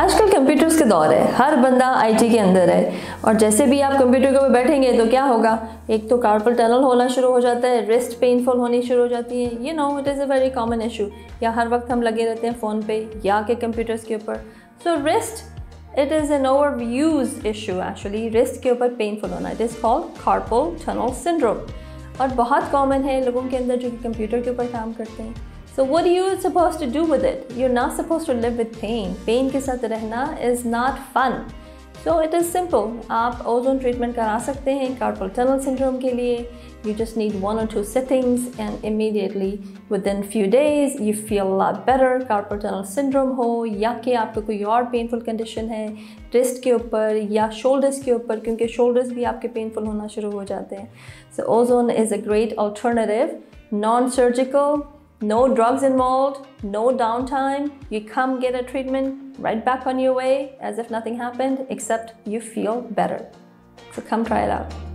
आजकल कंप्यूटर्स के दौर है। हर बंदा आईटी के अंदर है। और जैसे भी आप कंप्यूटर के ऊपर बैठेंगे तो क्या होगा? एक तो कार्पल टनल होना शुरू हो जाता है रिस्ट पेनफुल होनी शुरू हो जाती है। You know it is a very common issue या हर वक्त हम लगे रहते हैं फ़ोन पे या के कंप्यूटर्स के ऊपर। So wrist it is an over use issue actually wrist के ऊपर पेनफुल होना। It is called carpal tunnel syndrome और बहुत कॉमन है लोगों के अंदर जो कि कंप्यूटर के ऊपर काम करते हैं। So what are you supposed to do with it? You're not supposed to live with pain. Pain के साथ रहना is not fun. So it is simple. आप ओजोन ट्रीटमेंट करा सकते हैं कार्पल टनल सिंड्रोम के लिए You just need one or two sittings and immediately within few days you feel a lot better. Carpal tunnel syndrome हो या कि आपको कोई और painful condition है wrist के ऊपर या shoulders के ऊपर क्योंकि shoulders भी आपके painful होना शुरू हो जाते हैं So ozone is a great alternative, non-surgical, no drugs involved, no downtime. You come get a treatment, right back on your way as if nothing happened, except you feel better. So come try it out.